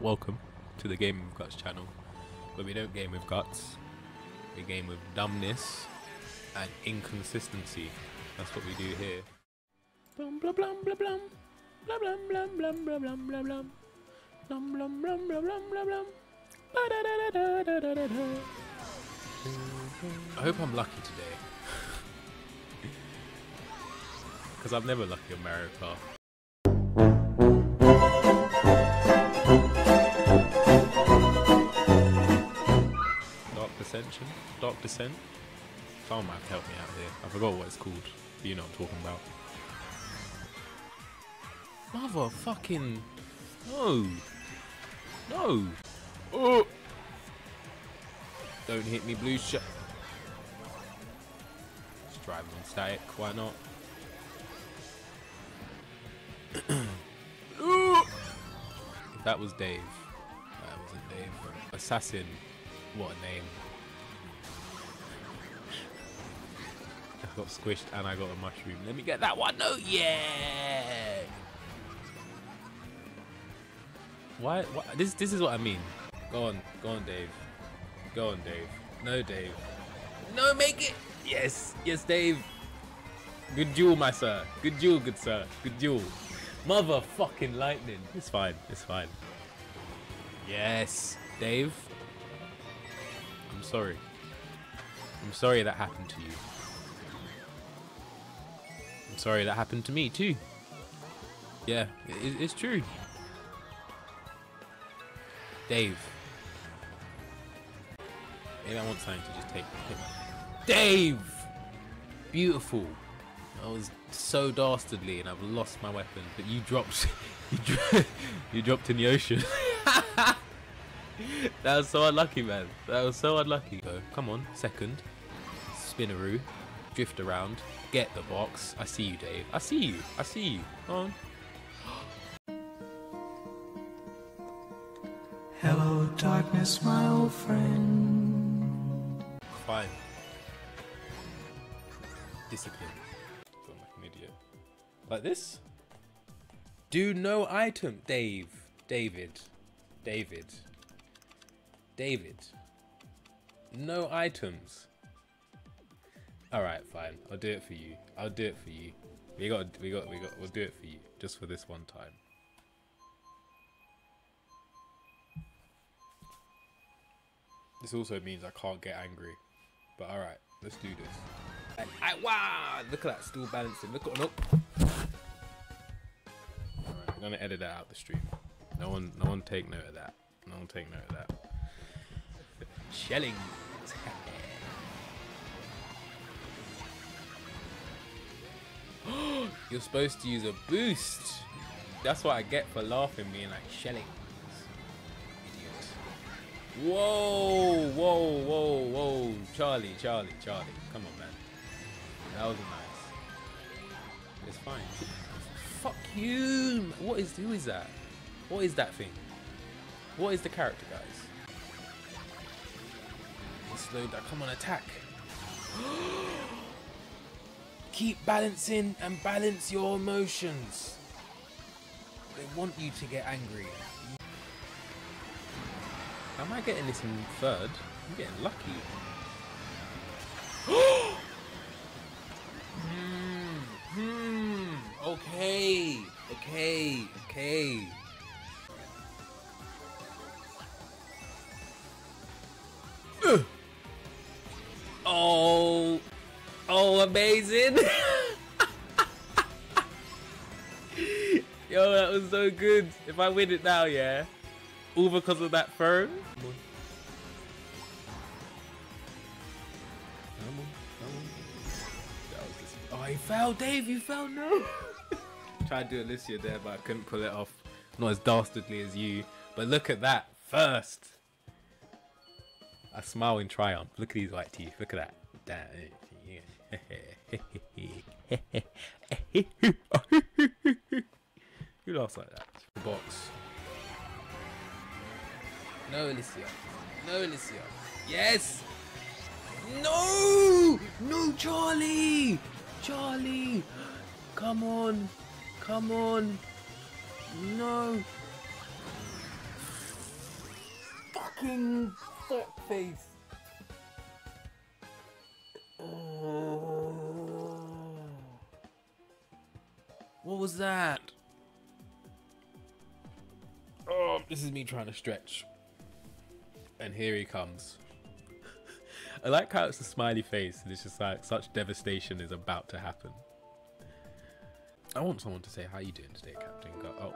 welcome to the Game with Gutz channel, where we don't game with guts, we game with dumbness and inconsistency. That's what we do here. Blum blum blum blum blum. Blum blum blum blum blum blum blum blum. Blum blum blum blum blum blum. I hope I'm lucky today. Because I'm never lucky on Mario Kart. Forgot what it's called. You know what I'm talking about. Motherfucking. No! No! Oh! Don't hit me, blue shot. Just driving on static, why not? That was Dave. That wasn't Dave. Assassin. What a name. I got squished and I got a mushroom. Let me get that one. No, yeah. Why, why? This this is what I mean. Go on, go on, Dave. Go on, Dave. No, Dave. No, make it. Yes, yes, Dave. Good duel, my sir. Good duel, good sir. Good duel. Motherfucking lightning. It's fine. It's fine. Yes, Dave. I'm sorry. I'm sorry that happened to you. Sorry that happened to me too. Yeah, it, it's true. Dave. Maybe I want something to just take. Dave! Beautiful. I was so dastardly and I've lost my weapon, but you dropped. You, dro- you dropped in the ocean. that was so unlucky, man. That was so unlucky. Go, come on, second. Spinaroo. Drift around. Get the box. I see you, Dave. I see you. I see you. Come on. Hello, darkness, my old friend. Fine. Discipline. Feel like an idiot. Like this? Do no item. Dave. David. David. David. No items. Alright, fine. I'll do it for you. I'll do it for you. We got we got we got we'll do it for you. Just for this one time. This also means I can't get angry. But alright, let's do this. And I, wow! Look at that, still balancing. Look at look. Alright, I'm gonna edit that out the stream. No one no one take note of that. No one take note of that. Shelling. You're supposed to use a boost. That's what I get for laughing being like shelling. Idiot. Whoa, whoa, whoa, whoa. Charlie, Charlie, Charlie. Come on, man. That was nice. It's fine. Fuck you. What is, who is that? What is that thing? What is the character, guys? He slowed down. Come on, attack. Keep balancing and balance your emotions. They want you to get angry. Am I getting this in third? I'm getting lucky. hmm, hmm. Okay, okay, okay. Amazing! Yo, that was so good. If I win it now, yeah, all because of that phone. Oh, he fell, Dave. You fell. No. Tried to do Alicia there, but I couldn't pull it off. Not as dastardly as you. But look at that first. I smile in triumph. Look at these white teeth. Look at that. Who laughs like that? The box. No, Alicia. No, Alicia. Yes! No! No, Charlie! Charlie! Come on! Come on! No! fucking fuck face. What was that? Oh, this is me trying to stretch. And here he comes. I like how it's a smiley face and it's just like such devastation is about to happen. I want someone to say how are you doing today, Captain. Go oh.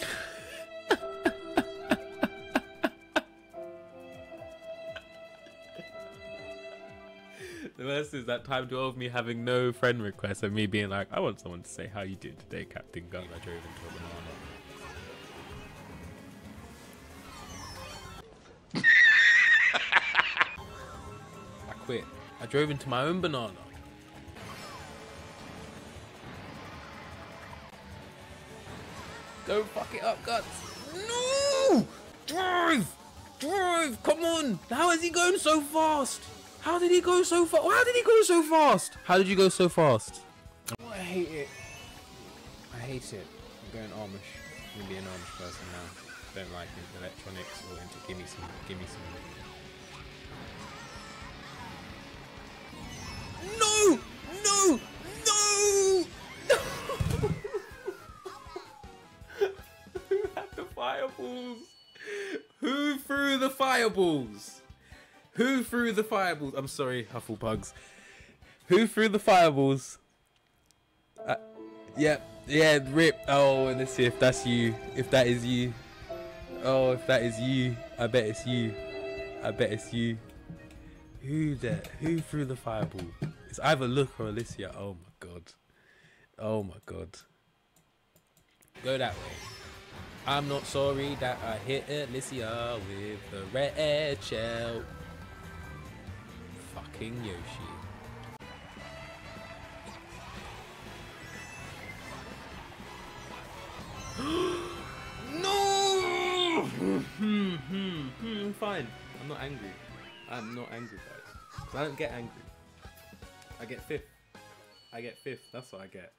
the worst is that time 12 of me having no friend requests and me being like, I want someone to say how you doing today, Captain Gun. I drove into a banana. I quit. I drove into my own banana. Go fuck it up, guts. No! Drive! Drive! Come on! How is he going so fast? How did he go so fast? How did he go so fast? How did you go so fast? Oh, I hate it. I hate it. I'm going Amish. I'm gonna be an Amish person now. Don't like into electronics or into give me some, give me some. No! No! No! Who had the fireballs? Who threw the fireballs? Who threw the fireballs? I'm sorry, Hufflepugs. Who threw the fireballs? Uh, yep, yeah, rip. Oh, and let's see if that's you. If that is you. Oh, if that is you, I bet it's you. I bet it's you. Who the? Who threw the fireball? It's either Luke or Alicia. Oh my god. Oh my god. Go that way. I'm not sorry that I hit Alicia with the red shell. Fucking Yoshi. no! Hmm, hmm, hmm, fine. I'm not angry. I'm not angry, guys. I don't get angry. I get fifth. I get fifth. That's what I get.